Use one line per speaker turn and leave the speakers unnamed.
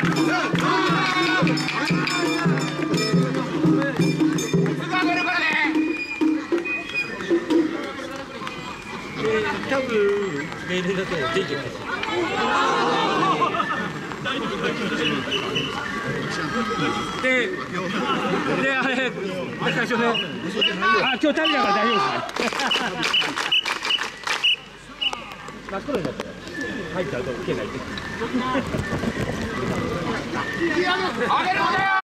多分命だと電気。で、で、あ、最初、あ、今日ら大丈夫ですね。真っ黒になったら、入ったら受けない
で。 아래로 보세요.